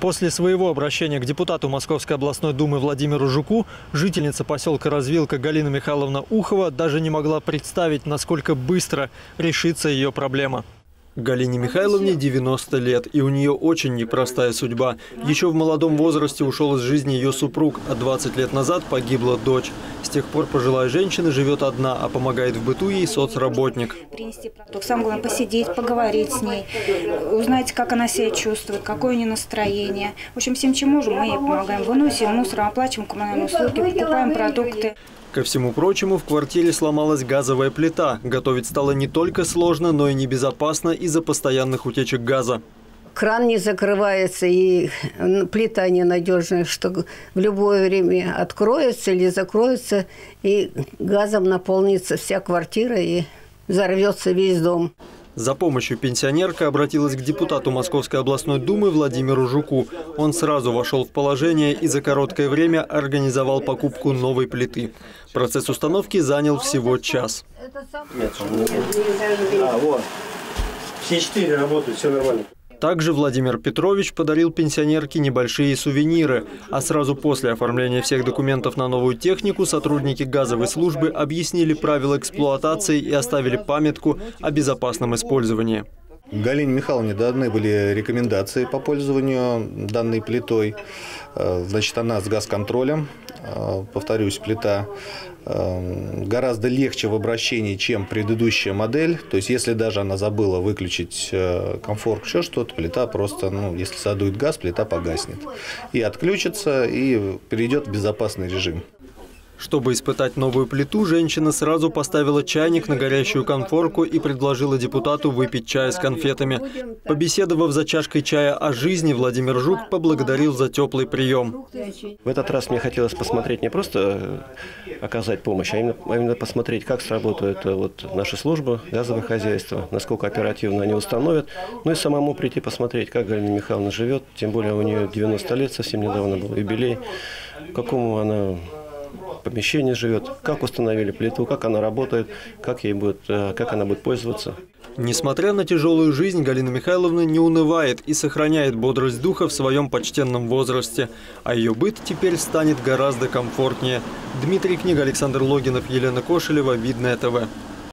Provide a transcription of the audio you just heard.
После своего обращения к депутату Московской областной думы Владимиру Жуку жительница поселка Развилка Галина Михайловна Ухова даже не могла представить, насколько быстро решится ее проблема. Галине Михайловне 90 лет, и у нее очень непростая судьба. Еще в молодом возрасте ушел из жизни ее супруг, а 20 лет назад погибла дочь. С тех пор пожилая женщина живет одна, а помогает в быту ей соцработник. Продукт. Самое главное посидеть, поговорить с ней, узнать, как она себя чувствует, какое у нее настроение. В общем, всем, чем можем, мы ей помогаем. Выносим мусор, оплачиваем коммунальные услуги, покупаем продукты. Ко всему прочему, в квартире сломалась газовая плита. Готовить стало не только сложно, но и небезопасно из-за постоянных утечек газа. Кран не закрывается и плита ненадежная, что в любое время откроется или закроется, и газом наполнится вся квартира и взорвется весь дом. За помощью пенсионерка обратилась к депутату Московской областной думы Владимиру Жуку. Он сразу вошел в положение и за короткое время организовал покупку новой плиты. Процесс установки занял всего час. А, вот. Все четыре работают, все нормально. Также Владимир Петрович подарил пенсионерке небольшие сувениры, а сразу после оформления всех документов на новую технику сотрудники газовой службы объяснили правила эксплуатации и оставили памятку о безопасном использовании. Галине Михайловне даны были рекомендации по пользованию данной плитой. Э, значит, она с газконтролем. Э, повторюсь, плита э, гораздо легче в обращении, чем предыдущая модель. То есть, если даже она забыла выключить комфорт, еще что-то, плита просто, ну, если задует газ, плита погаснет. И отключится, и перейдет в безопасный режим. Чтобы испытать новую плиту, женщина сразу поставила чайник на горящую конфорку и предложила депутату выпить чай с конфетами. Побеседовав за чашкой чая о жизни, Владимир Жук поблагодарил за теплый прием. В этот раз мне хотелось посмотреть не просто оказать помощь, а именно, а именно посмотреть, как сработают э, вот наши службы, газовое хозяйство, насколько оперативно они установят, ну и самому прийти посмотреть, как Галина Михайловна живет, тем более у нее 90 лет, совсем недавно был юбилей, какому она помещении живет, как установили плиту, как она работает, как, ей будет, э, как она будет пользоваться. Несмотря на тяжелую жизнь, Галина Михайловна не унывает и сохраняет бодрость духа в своем почтенном возрасте. А ее быт теперь станет гораздо комфортнее. Дмитрий Книга, Александр Логинов, Елена Кошелева, Видное ТВ.